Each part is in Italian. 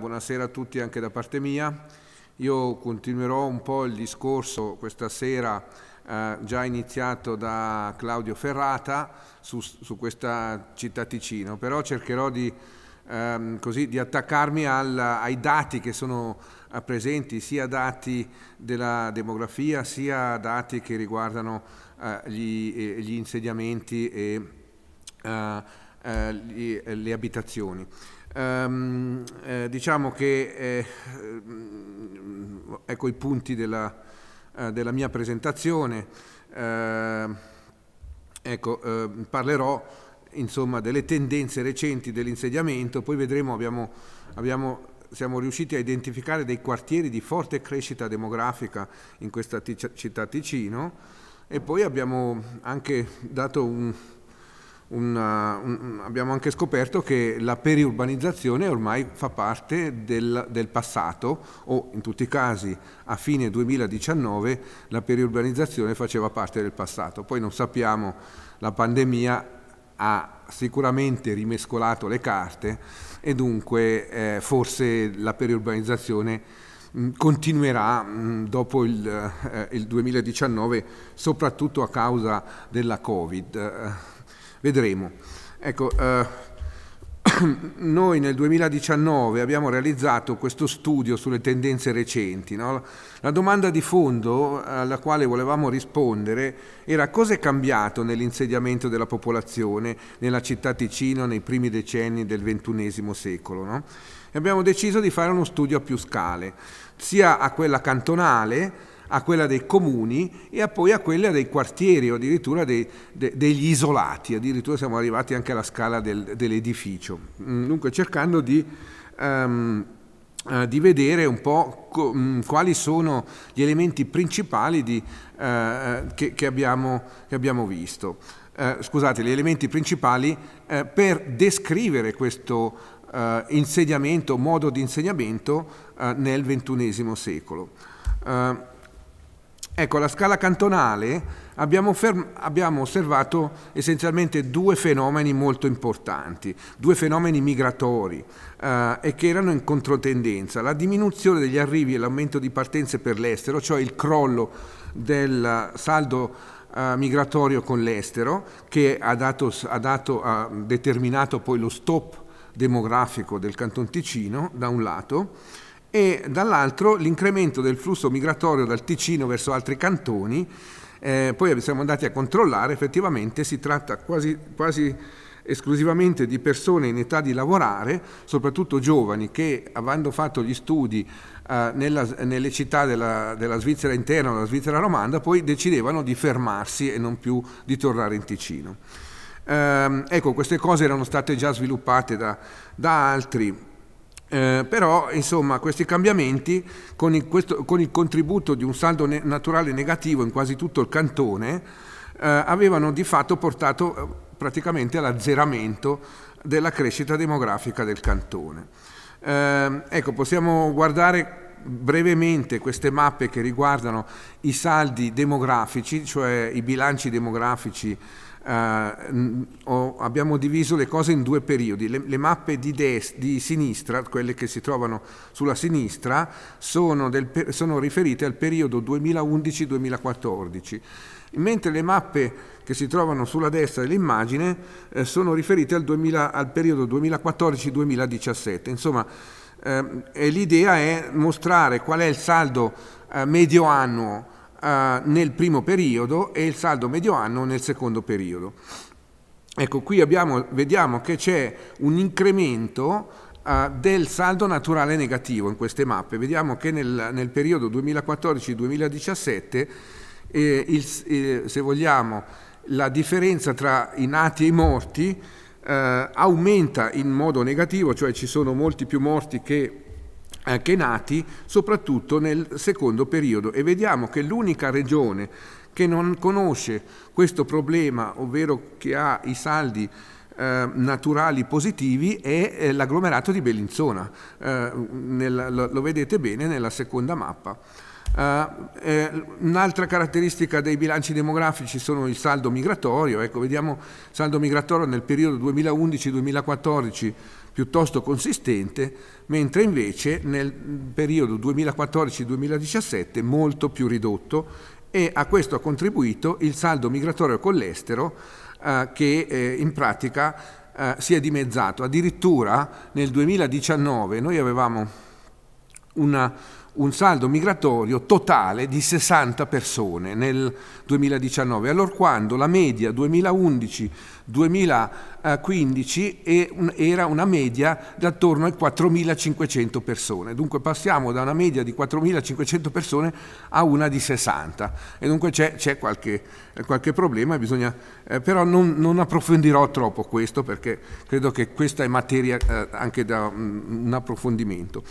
Buonasera a tutti anche da parte mia. Io continuerò un po' il discorso questa sera eh, già iniziato da Claudio Ferrata su, su, questa città Ticino, però cercherò di, ehm, così, di attaccarmi al, ai dati che sono eh, presenti, sia dati della demografia sia dati che riguardano eh, gli, eh, gli, insediamenti e eh, eh, le abitazioni. Um, eh, diciamo che eh, ecco i punti della, eh, della mia presentazione. Ehm, ecco, ehm, parlerò insomma delle tendenze recenti dell'insediamento, poi vedremo, abbiamo, abbiamo, siamo riusciti a identificare dei quartieri di forte crescita demografica in questa città Ticino e poi abbiamo anche dato un, una, un, abbiamo anche scoperto che la periurbanizzazione ormai fa parte del, del, passato o in tutti i casi a fine 2019 la periurbanizzazione faceva parte del passato. Poi non sappiamo, la pandemia ha sicuramente rimescolato le carte e dunque eh, forse la periurbanizzazione mh, continuerà mh, dopo il, eh, il, 2019 soprattutto a causa della Covid. Vedremo. Ecco, eh, noi nel 2019 abbiamo realizzato questo studio sulle tendenze recenti. No? La domanda di fondo alla quale volevamo rispondere era cosa è cambiato nell'insediamento della popolazione nella città Ticino nei primi decenni del XXI secolo. No? Abbiamo deciso di fare uno studio a più scale, sia a quella cantonale, a quella dei comuni e a poi a quella dei quartieri o addirittura dei, de, degli isolati, addirittura siamo arrivati anche alla scala del, dell'edificio. Mm, dunque cercando di, um, di, vedere un po' um, quali sono gli elementi principali di, uh, che, che, abbiamo, che, abbiamo, visto. Uh, scusate, gli elementi principali per descrivere questo insediamento, modo di insegnamento nel XXI secolo. Ecco, alla scala cantonale abbiamo, abbiamo, osservato essenzialmente due fenomeni molto importanti, due fenomeni migratori eh, e che erano in controtendenza, la diminuzione degli arrivi e l'aumento di partenze per l'estero, cioè il crollo del saldo eh, migratorio con l'estero che ha, dato, ha, dato, ha determinato poi lo stop demografico del Canton Ticino da un lato e dall'altro l'incremento del flusso migratorio dal Ticino verso altri cantoni. Eh, poi siamo andati a controllare, effettivamente si tratta quasi, quasi esclusivamente di persone in età di lavorare, soprattutto giovani che avendo fatto gli studi eh, nella, nelle città della, della, Svizzera interna o della Svizzera romanda, poi decidevano di fermarsi e non più di tornare in Ticino. Eh, ecco, queste cose erano state già sviluppate da, da altri eh, però insomma questi cambiamenti con il, questo, con il contributo di un saldo ne naturale negativo in quasi tutto il cantone eh, avevano di fatto portato eh, praticamente all'azzeramento della crescita demografica del cantone. Eh, ecco, possiamo guardare brevemente queste mappe che riguardano i saldi demografici, cioè i bilanci demografici Uh, abbiamo diviso le cose in due periodi. Le, le mappe di, dest, di, sinistra, quelle che si trovano sulla sinistra, sono, del, sono riferite al periodo 2011-2014, mentre le mappe che si trovano sulla destra dell'immagine eh, sono riferite al, 2000, al periodo 2014-2017. Insomma, eh, l'idea è mostrare qual è il saldo eh, medio annuo nel primo periodo e il saldo medio anno nel secondo periodo. Ecco, qui abbiamo, vediamo che c'è un incremento del saldo naturale negativo in queste mappe. Vediamo che nel, nel periodo 2014-2017, eh, il, eh, se vogliamo, la differenza tra i nati e i morti eh, aumenta in modo negativo, cioè ci sono molti più morti che eh, che nati soprattutto nel secondo periodo e vediamo che l'unica regione che non conosce questo problema, ovvero che ha i saldi eh, naturali positivi, è eh, l'agglomerato di Bellinzona. Eh, nel, lo, lo, vedete bene nella seconda mappa. Uh, eh, un'altra caratteristica dei bilanci demografici sono il saldo migratorio. Ecco, vediamo saldo migratorio nel periodo 2011-2014 piuttosto consistente, mentre invece nel periodo 2014-2017 molto più ridotto e a questo ha contribuito il saldo migratorio con l'estero eh, che eh, in pratica eh, si è dimezzato. Addirittura nel 2019 noi avevamo una un saldo migratorio totale di 60 persone nel 2019, allora quando la media 2011-2015 era una media di attorno ai 4.500 persone. Dunque passiamo da una media di 4.500 persone a una di 60 e dunque c'è, qualche, qualche, problema, bisogna, eh, però non, non, approfondirò troppo questo perché credo che questa è materia eh, anche da um, un approfondimento.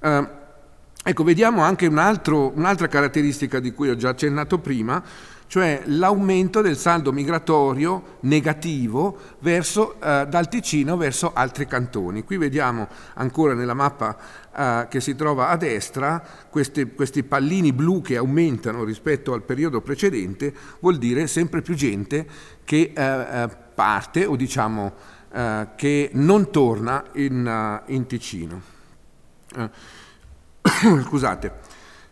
Uh, Ecco, vediamo anche un altro, un'altra caratteristica di cui ho già accennato prima, cioè l'aumento del saldo migratorio negativo verso, eh, dal Ticino verso altri cantoni. Qui vediamo ancora nella mappa eh, che si trova a destra questi, questi pallini blu che aumentano rispetto al periodo precedente, vuol dire sempre più gente che eh, eh parte o diciamo eh, che non torna in, uh, in Ticino. Scusate.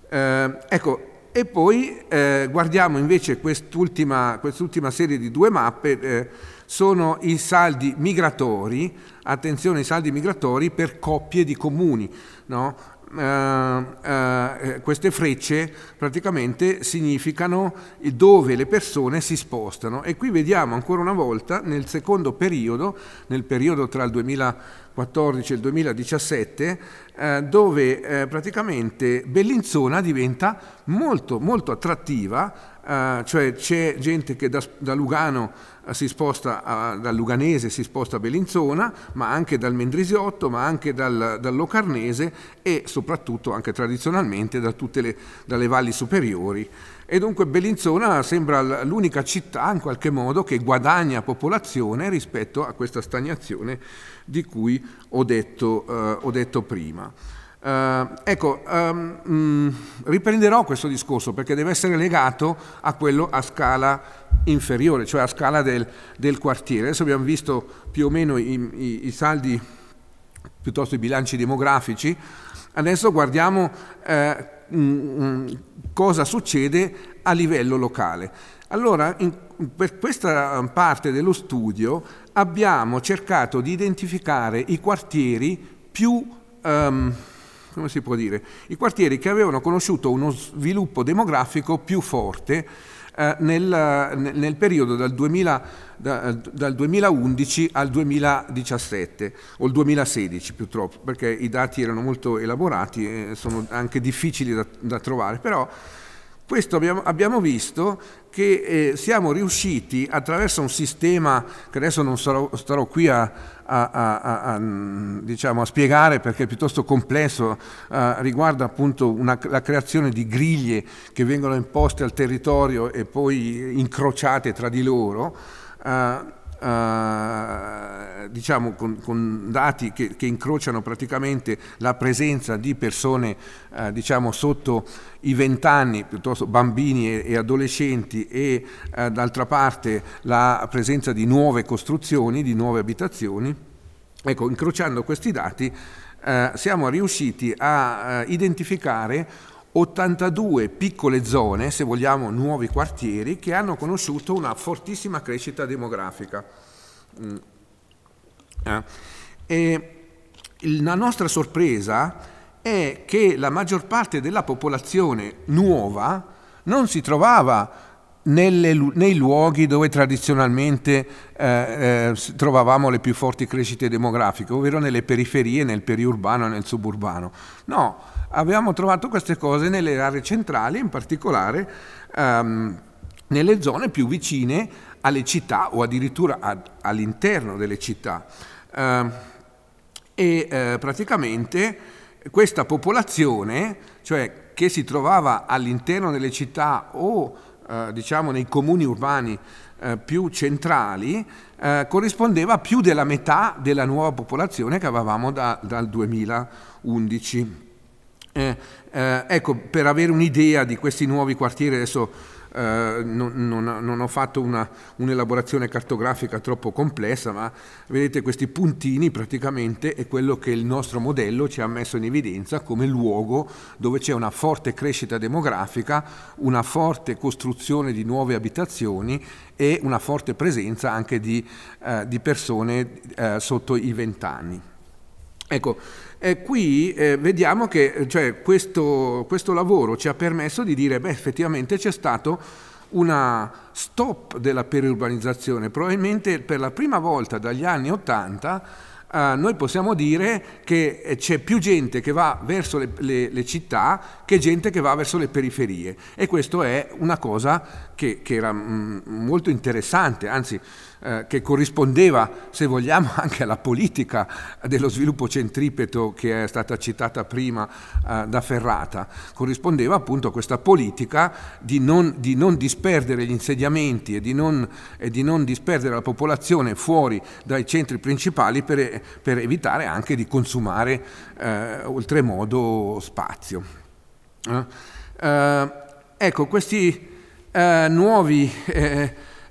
Eh, ecco, e poi eh, guardiamo invece quest'ultima, quest'ultima, serie di due mappe, eh, sono i saldi migratori, attenzione i saldi migratori per coppie di comuni. No? Uh, uh, queste frecce praticamente significano dove le persone si spostano e qui vediamo ancora una volta nel secondo periodo, nel periodo tra il 2014 e il 2017, uh, dove praticamente Bellinzona diventa molto molto attrattiva Uh, cioè c'è gente che da, da Lugano uh, si sposta, uh, dal Luganese si sposta a Bellinzona, ma anche dal Mendrisiotto, ma anche dal, dal Locarnese e soprattutto anche tradizionalmente da tutte le, dalle valli superiori. E dunque Bellinzona sembra l'unica città in qualche modo che guadagna popolazione rispetto a questa stagnazione di cui ho detto, ho detto prima. Uh, ecco, um, riprenderò questo discorso perché deve essere legato a quello a scala inferiore, cioè a scala del, del quartiere. Adesso abbiamo visto più o meno i, i, i, saldi, piuttosto i bilanci demografici, adesso guardiamo eh, mh, cosa succede a livello locale. Allora, in, per questa parte dello studio abbiamo cercato di identificare i quartieri più... Um, come si può dire, i quartieri che avevano conosciuto uno sviluppo demografico più forte eh, nel, nel, periodo dal, 2000, da, dal, 2011 al 2017 o il 2016 purtroppo, perché i dati erano molto elaborati e sono anche difficili da, da trovare, però questo abbiamo, visto che eh, siamo riusciti attraverso un sistema che adesso non sarò, starò qui a, a, a, a, diciamo, a, spiegare perché è piuttosto complesso, uh, riguarda appunto una, la creazione di griglie che vengono imposte al territorio e poi incrociate tra di loro. Uh, Uh, diciamo con, con dati che, che, incrociano praticamente la presenza di persone uh, diciamo sotto i vent'anni, piuttosto bambini e, e adolescenti e uh, d'altra parte la presenza di nuove costruzioni, di nuove abitazioni. Ecco, incrociando questi dati siamo riusciti a identificare 82 piccole zone, se vogliamo nuovi quartieri, che hanno conosciuto una fortissima crescita demografica. Mm. Eh. E la nostra sorpresa è che la maggior parte della popolazione nuova non si trovava nelle, nei luoghi dove tradizionalmente eh, eh, trovavamo le più forti crescite demografiche, ovvero nelle periferie, nel periurbano e nel suburbano. No, abbiamo trovato queste cose nelle aree centrali, in particolare ehm, nelle zone più vicine alle città o addirittura ad, all'interno delle città. Eh, e eh, praticamente questa popolazione, cioè che si trovava all'interno delle città o eh, diciamo nei comuni urbani eh, più centrali, eh, corrispondeva a più della metà della nuova popolazione che avevamo da, dal 2011. Eh, eh, ecco, per avere un'idea di questi nuovi quartieri, adesso eh, non, non, non, ho fatto una, un'elaborazione cartografica troppo complessa, ma vedete questi puntini praticamente è quello che il nostro modello ci ha messo in evidenza come luogo dove c'è una forte crescita demografica, una forte costruzione di nuove abitazioni e una forte presenza anche di, eh, di persone eh, sotto i vent'anni. Ecco, eh, qui eh, vediamo che cioè, questo, questo, lavoro ci ha permesso di dire, beh, effettivamente c'è stato una stop della periurbanizzazione, probabilmente per la prima volta dagli anni Ottanta Uh, noi possiamo dire che c'è più gente che va verso le, le, le, città che gente che va verso le periferie. E questo è una cosa che, che era mh, mm, molto interessante, anzi eh, che corrispondeva, se vogliamo, anche alla politica dello sviluppo centripeto che è stata citata prima eh, da Ferrata, corrispondeva appunto a questa politica di non, di non disperdere gli insediamenti e di non, e di non, disperdere la popolazione fuori dai centri principali per, per evitare anche di consumare eh, oltremodo spazio. Eh, eh, ecco, questi nuovi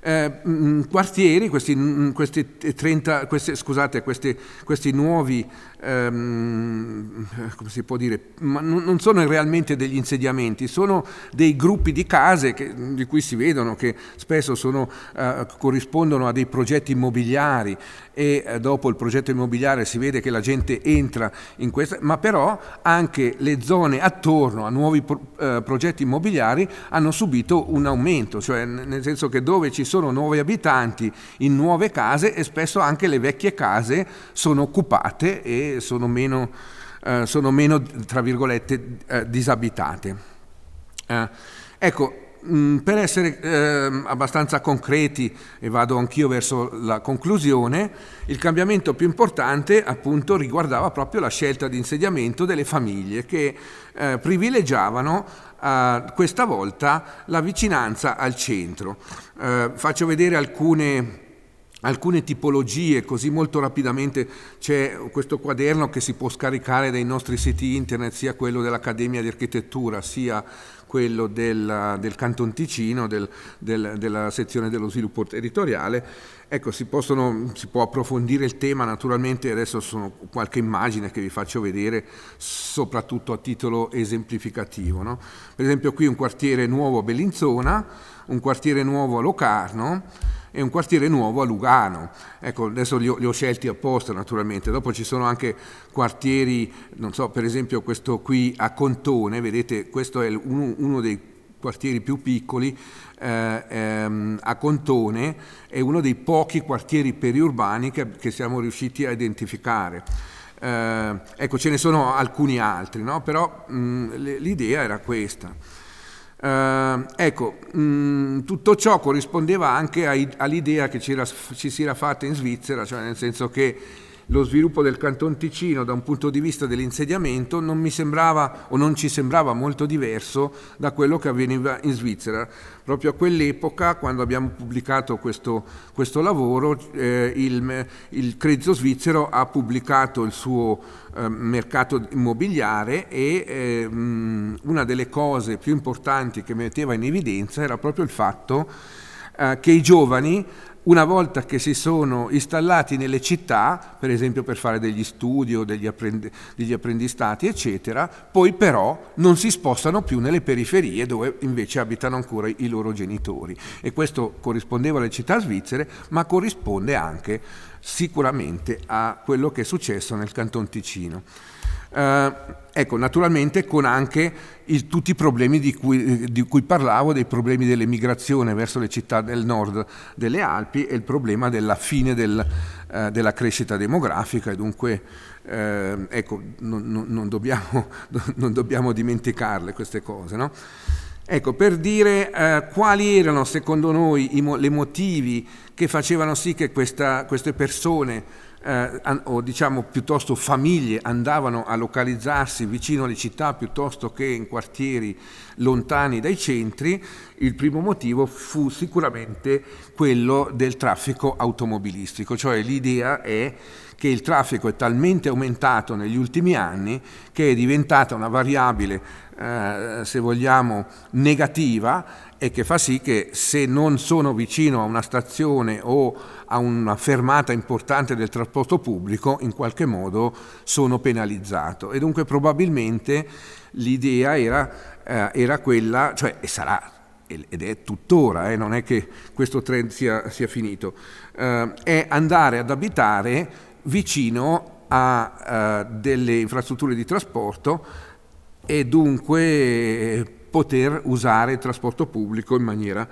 eh, mm, quartieri, questi, mm, questi, 30, questi, scusate, questi, questi nuovi ehm, come si può dire, non sono realmente degli insediamenti, sono dei gruppi di case che, di cui si vedono che spesso sono, eh, corrispondono a dei progetti immobiliari e eh, dopo il progetto immobiliare si vede che la gente entra in questa, ma però anche le zone attorno a nuovi pro, eh, progetti immobiliari hanno subito un aumento, cioè nel senso che dove ci sono nuovi abitanti in nuove case e spesso anche le vecchie case sono occupate e sono meno, eh, sono meno tra virgolette, eh, disabitate. Eh, ecco, mh, mm, per essere ehm, abbastanza concreti, e vado anch'io verso la conclusione, il cambiamento più importante appunto riguardava proprio la scelta di insediamento delle famiglie che eh, privilegiavano Uh, questa volta la vicinanza al centro. Faccio vedere alcune alcune tipologie, così molto rapidamente c'è questo quaderno che si può scaricare dai nostri siti internet, sia quello dell'Accademia di Architettura, sia quello del, del Canton Ticino, del, del, della sezione dello sviluppo territoriale. Ecco, si, possono, si, può approfondire il tema, naturalmente adesso sono qualche immagine che vi faccio vedere, soprattutto a titolo esemplificativo. No? Per esempio qui un quartiere nuovo a Bellinzona, un quartiere nuovo a Locarno, e un quartiere nuovo a Lugano. Ecco, adesso li ho, li ho, scelti apposta naturalmente, dopo ci sono anche quartieri, non so, per esempio questo qui a Contone, vedete, questo è uno, uno dei quartieri più piccoli, eh, ehm, a Contone, è uno dei pochi quartieri periurbani che, che siamo riusciti a identificare. Eh, ecco, ce ne sono alcuni altri, no? però l'idea era questa. Uh, ecco, mh, mm, tutto ciò corrispondeva anche ai, all'idea che ci si era fatta in Svizzera, cioè nel senso che lo sviluppo del Canton Ticino da un punto di vista dell'insediamento non mi sembrava o non ci sembrava molto diverso da quello che avveniva in Svizzera. Proprio a quell'epoca, quando abbiamo pubblicato questo, questo lavoro, eh, il, il Credito Svizzero ha pubblicato il suo eh, mercato immobiliare e eh, una delle cose più importanti che metteva in evidenza era proprio il fatto eh, che i giovani una volta che si sono installati nelle città, per esempio per fare degli studi o degli, apprend- degli, apprendistati, eccetera, poi però non si spostano più nelle periferie dove invece abitano ancora i loro genitori. E questo corrispondeva alle città svizzere, ma corrisponde anche sicuramente a quello che è successo nel Canton Ticino. Eh, ecco, naturalmente con anche il, tutti i problemi di cui, di cui, parlavo, dei problemi dell'emigrazione verso le città del nord delle Alpi e il problema della fine del, eh, della crescita demografica e dunque eh, ecco, non, non, dobbiamo, non, dobbiamo, dimenticarle queste cose. No? Ecco, per dire eh, quali erano secondo noi i, i motivi che facevano sì che questa, queste persone eh, o diciamo piuttosto famiglie andavano a localizzarsi vicino alle città piuttosto che in quartieri lontani dai centri, il primo motivo fu sicuramente quello del traffico automobilistico, cioè l'idea è che il traffico è talmente aumentato negli ultimi anni che è diventata una variabile, eh, se vogliamo, negativa e che fa sì che se non sono vicino a una stazione o a una fermata importante del trasporto pubblico, in qualche modo sono penalizzato. E dunque probabilmente l'idea era, eh, era quella, cioè, e sarà ed è tuttora, eh, non è che questo trend sia, sia finito, eh, è andare ad abitare vicino a uh, delle infrastrutture di trasporto e dunque poter usare il trasporto pubblico in maniera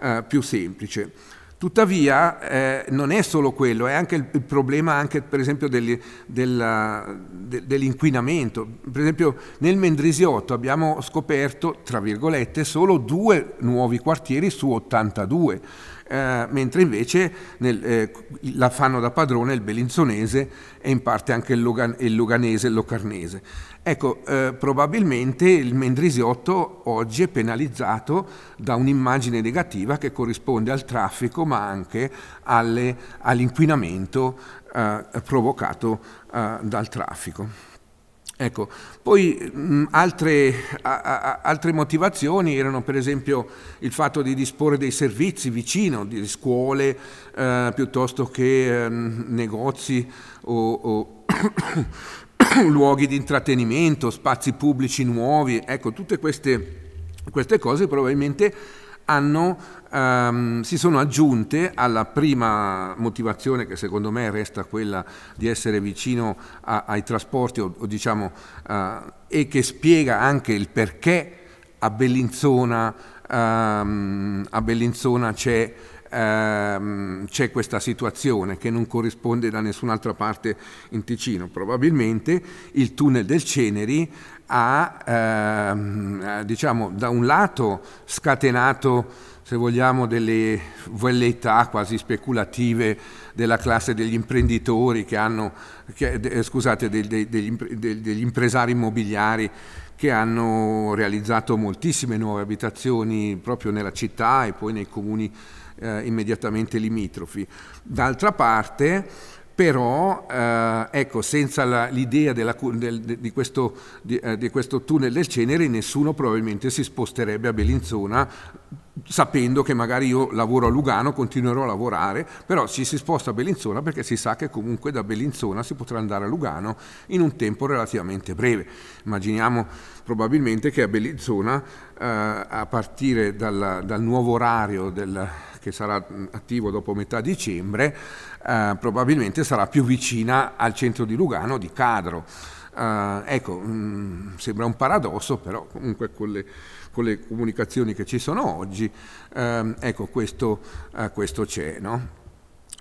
uh, più semplice. Tuttavia eh, non è solo quello, è anche il, il problema anche per esempio degli, della, de, dell'inquinamento. Per esempio nel Mendrisiotto abbiamo scoperto, tra virgolette, solo due nuovi quartieri su 82 eh, mentre invece nel, eh, la fanno da padrone il Bellinzonese e in parte anche il, Logan, il Luganese e il Locarnese. Ecco, eh, probabilmente il Mendrisiotto oggi è penalizzato da un'immagine negativa che corrisponde al traffico ma anche alle, all'inquinamento eh, provocato eh, dal traffico. Ecco, poi mh, altre, a, a, altre, motivazioni erano per esempio il fatto di disporre dei servizi vicino, di scuole eh, piuttosto che eh, negozi o, o luoghi di intrattenimento, spazi pubblici nuovi, ecco, tutte queste, queste cose probabilmente hanno, um, si sono aggiunte alla prima motivazione che secondo me resta quella di essere vicino a, ai trasporti o, o diciamo, uh, e che spiega anche il perché a Bellinzona, um, a Bellinzona c'è ehm, c'è questa situazione che non corrisponde da nessun'altra parte in Ticino. Probabilmente il tunnel del Ceneri ha, ehm, diciamo, da un lato scatenato se vogliamo, delle velleità quasi speculative della classe degli imprenditori che hanno, che, eh, scusate, degli, degli, degli impresari immobiliari che hanno realizzato moltissime nuove abitazioni proprio nella città e poi nei comuni eh, immediatamente limitrofi. D'altra parte, però, eh, ecco, senza la, l'idea della, del, di, questo, di, eh, di questo tunnel del Cenere, nessuno probabilmente si sposterebbe a Bellinzona sapendo che magari io lavoro a Lugano, continuerò a lavorare, però ci si sposta a Bellinzona perché si sa che comunque da Bellinzona si potrà andare a Lugano in un tempo relativamente breve. Immaginiamo probabilmente che a Bellinzona, eh, a partire dal, dal nuovo orario del, che sarà attivo dopo metà dicembre, eh, probabilmente sarà più vicina al centro di Lugano di Cadro. Eh, ecco, mh, mm, sembra un paradosso, però comunque con le con le comunicazioni che ci sono oggi, ehm, ecco questo, eh, questo c'è. No?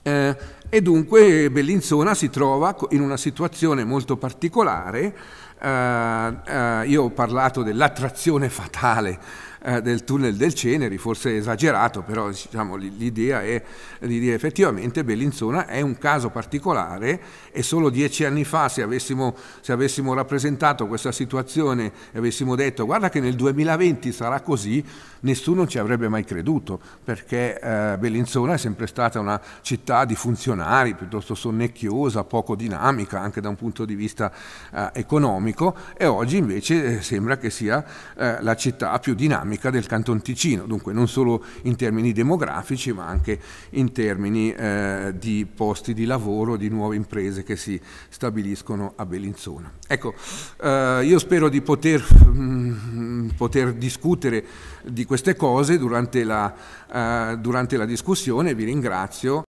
Eh, e dunque Bellinzona si trova in una situazione molto particolare, eh, eh io ho parlato dell'attrazione fatale eh, del tunnel del Ceneri, forse esagerato, però diciamo, l'idea è di dire effettivamente Bellinzona è un caso particolare e solo dieci anni fa se avessimo, se avessimo rappresentato questa situazione e avessimo detto guarda che nel 2020 sarà così, nessuno ci avrebbe mai creduto, perché eh, Bellinzona è sempre stata una città di funzionari piuttosto sonnecchiosa, poco dinamica anche da un punto di vista eh, economico e oggi invece eh, sembra che sia eh, la città più dinamica del Canton Ticino, dunque non solo in termini demografici ma anche in termini eh, di posti di lavoro, di nuove imprese che si stabiliscono a Bellinzona. Ecco, eh, io spero di poter, mh, mm, poter discutere di queste cose durante la, uh, durante la discussione, vi ringrazio.